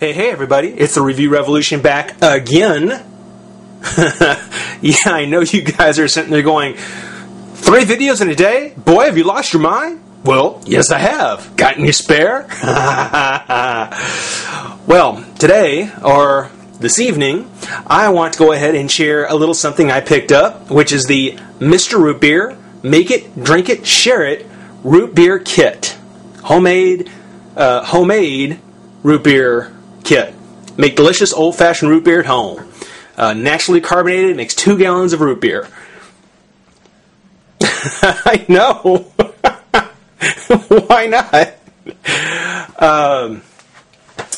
Hey, hey, everybody. It's the Review Revolution back again. yeah, I know you guys are sitting there going, three videos in a day? Boy, have you lost your mind? Well, yes, I have. Got any spare? well, today, or this evening, I want to go ahead and share a little something I picked up, which is the Mr. Root Beer Make It, Drink It, Share It Root Beer Kit. Homemade, uh, homemade root beer kit. Make delicious old fashioned root beer at home. Uh, naturally carbonated, makes two gallons of root beer. I know. Why not? Um,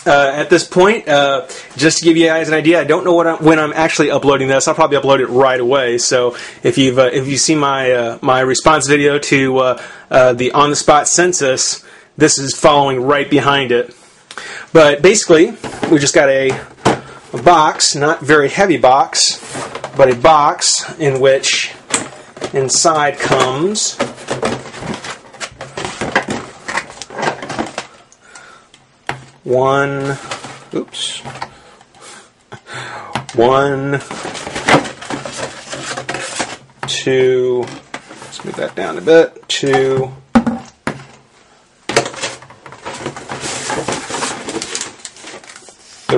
uh, at this point, uh, just to give you guys an idea, I don't know I'm, when I'm actually uploading this. I'll probably upload it right away. So if you've uh, if you see my uh, my response video to uh, uh, the on the spot census, this is following right behind it. But basically, we just got a, a box, not very heavy box, but a box in which inside comes one, oops, one, two, let's move that down a bit, two,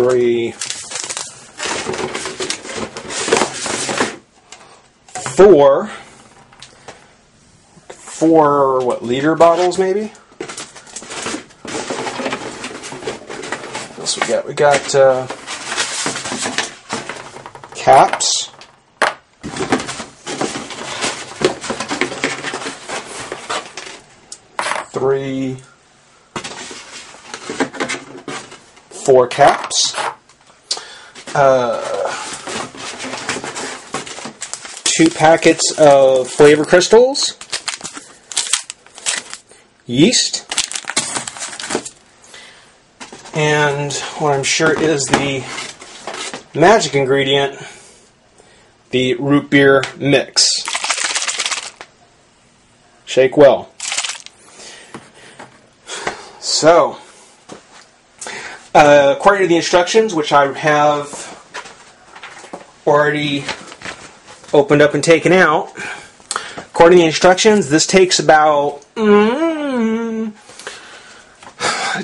three, four, four, what, liter bottles maybe? What else we got? We got uh, caps. Three, four caps. Uh, two packets of flavor crystals. Yeast. And what I'm sure is the magic ingredient, the root beer mix. Shake well. So, uh, according to the instructions, which I have already opened up and taken out, according to the instructions, this takes about mm,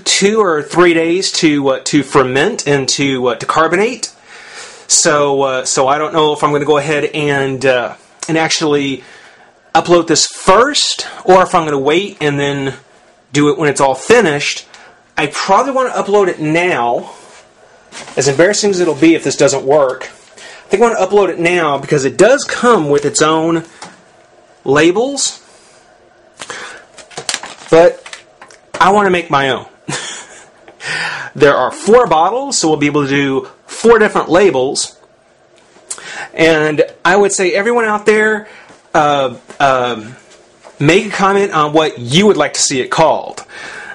two or three days to to ferment and to uh, to carbonate. So uh, so I don't know if I'm going to go ahead and uh, and actually upload this first, or if I'm going to wait and then do it when it's all finished. I probably want to upload it now. As embarrassing as it'll be if this doesn't work, I think I want to upload it now because it does come with its own labels. But I want to make my own. there are four bottles, so we'll be able to do four different labels. And I would say everyone out there, uh, uh, make a comment on what you would like to see it called.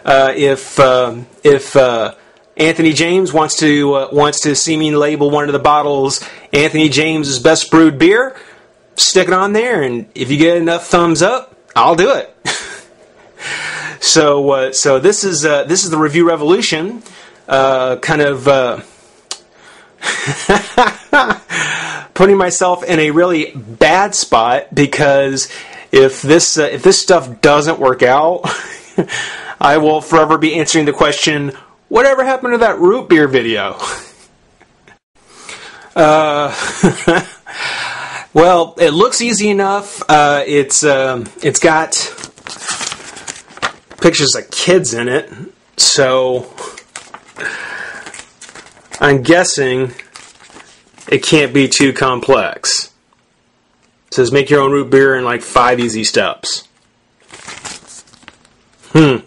Uh, if uh, if uh, Anthony James wants to uh, wants to see me label one of the bottles Anthony James's best brewed beer, stick it on there, and if you get enough thumbs up, I'll do it. so uh, so this is uh, this is the review revolution, kind of. putting myself in a really bad spot because if this if this stuff doesn't work out I will forever be answering the question, whatever happened to that root beer video? uh, well, it looks easy enough. Uh, it's um, it's got pictures of kids in it, so I'm guessing it can't be too complex. It says make your own root beer in like five easy steps. Hmm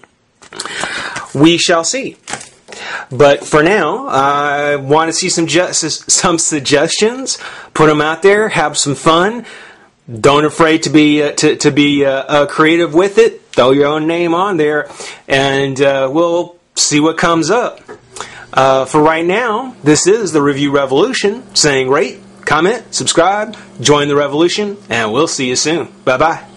we shall see. But for now, I want to see some ju- some suggestions. Put them out there. Have some fun. Don't afraid to be uh, to to be uh, uh, creative with it. Throw your own name on there, and uh, we'll see what comes up. Uh, for right now, this is the Review Revolution saying rate, comment, subscribe, join the revolution, and we'll see you soon. Bye bye.